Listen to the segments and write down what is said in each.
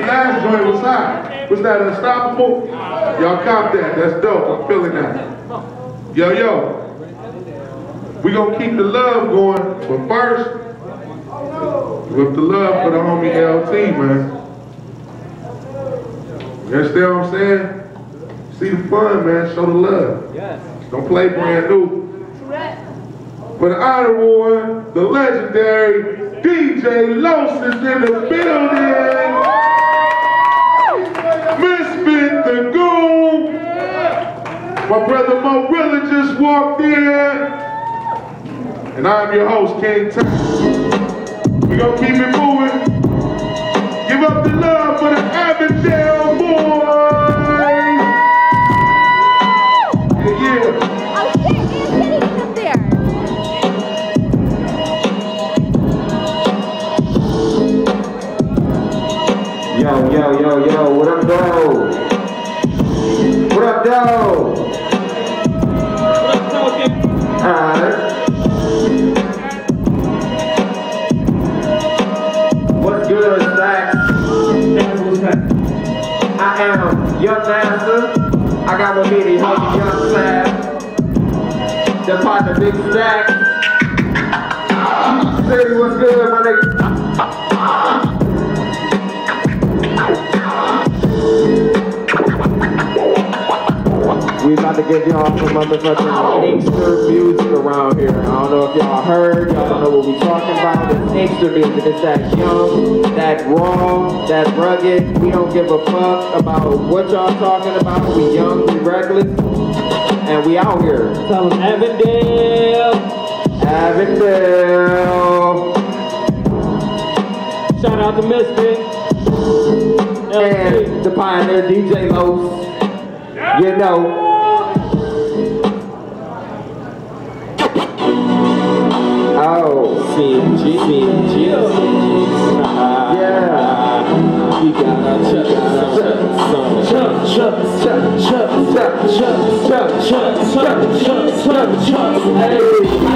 last joint was hot. Was that unstoppable? Y'all cop that. That's dope. I'm feeling that. Yo, yo. We gonna keep the love going, but first, with the love for the homie LT, man. You understand what I'm saying? See the fun, man. Show the love. Yes. Don't play brand new. For the honorable one, the legendary DJ Los is in the building. Misfit the Goon. My brother Mo Rilla just walked in. And I'm your host, King Tom. We gonna keep it moving. Give up the love for the Avondale Boyz. Yeah, yeah. Oh shit, Aunt Kitty is up there. Yo, yo, yo, yo, what up, though? Alright. What's good, Stacks? I am your Master. I got with me the homie Young Sam. The partner Big Stack. City, what's good, my nigga? About to get y'all some motherfucking Inkster music around here. I don't know if y'all heard, y'all don't know what we talking about. It's Inkster music. It's that young, that raw, that rugged. We don't give a fuck about what y'all talking about. We young, we reckless, and we out here. Tell them Avondale. Avondale. Shout out to Misfit. And the pioneer DJ Los. You know. Oh. CMG, CMG, Yeah. We gotta check, check, check, check, check, check, check, check, check, check, check, check, check. Hey, I got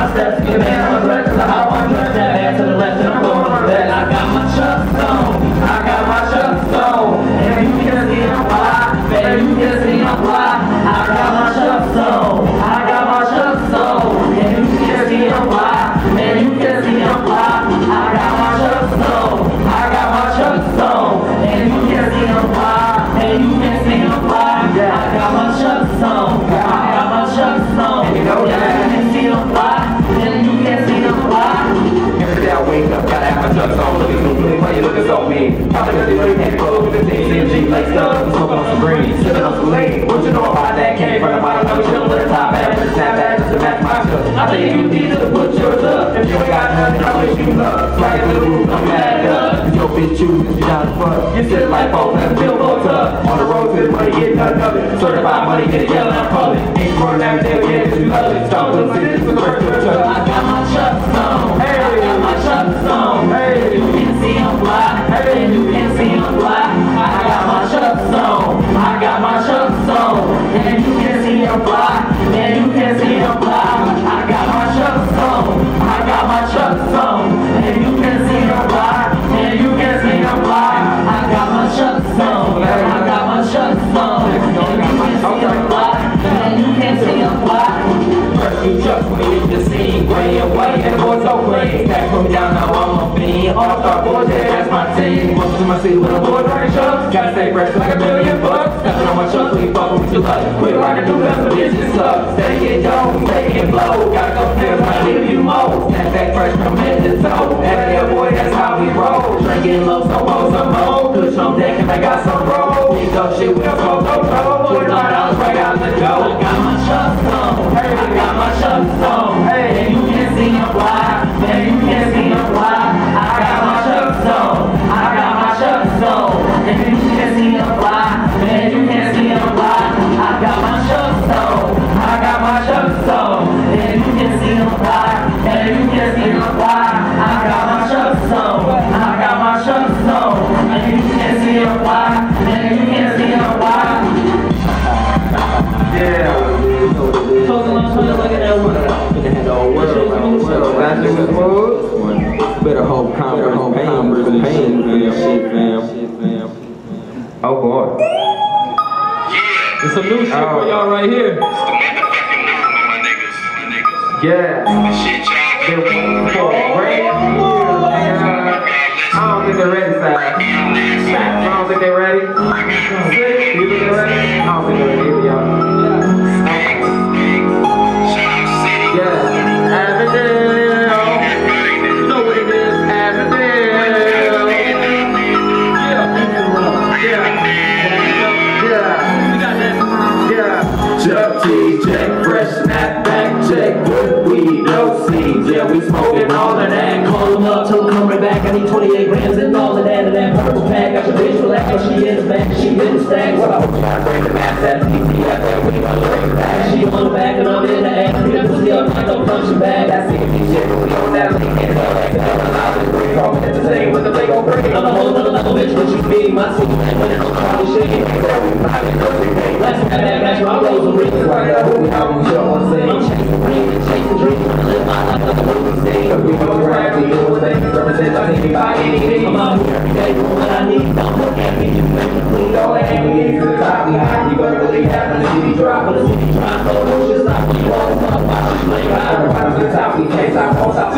roof, I'm mad up. Your bitch you down to fuck. You sit like four, and up. On the road to the money, get nothing of it. Certified money, get it yelling in public. Ain't running every day, yeah, cause you love it. Stop to the city, a birth to a chuck. I got my chucks on. Hey, I got my chucks on. Hey, you can see I'm fly. Hey, you can see I'm fly. I got my chucks on. I got my chucks on. And you can Quit rockin' through repetition sucks. Stay it, don't stay it, blow. Gotta go there, I give you more. Snap back fresh from head to toe. Every that boy, that's how we roll. Drinkin' low, so more, some more. Push on deck and I got some roll. Pick up shit, we don't smoke, no trouble. Put my dollars right out the door. I got my shots on. Hey, Better Better pain, pain, pain, shit, fam. Oh boy. Yeah. It's some new shit oh. for y'all right here. It's the motherfucking new one. My niggas. Yeah. Shit y'all. I don't think they're ready? I don't think they're ready. Yeah.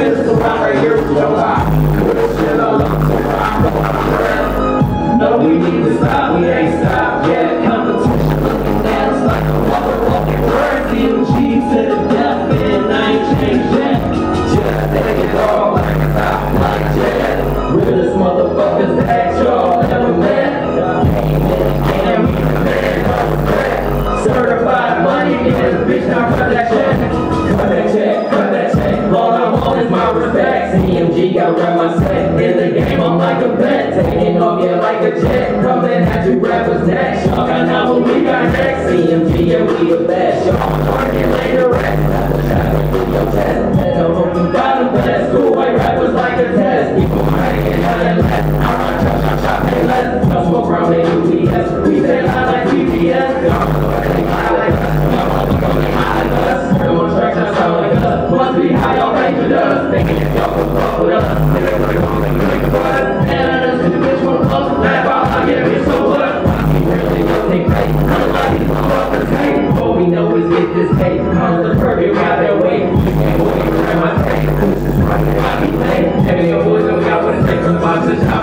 this is the right here. threat Taking off you like a jet. Coming at you represent Y'all got now what we got next CMG and we the best Y'all market like the rest your test And the hope you got the best School white rappers like a test. People hanging out and less I run chop chop chop and less Y'all smoke in UPS We say lie like GPS Y'all like us. Y'all like us. Come on track that sound like us. Must be how y'all rank with us. Thinking y'all can fuck with All we know is get this tape. Cause the perfect got their way. You can't my tape. This is right, I be late. Heavy your boys got what it takes to box the top.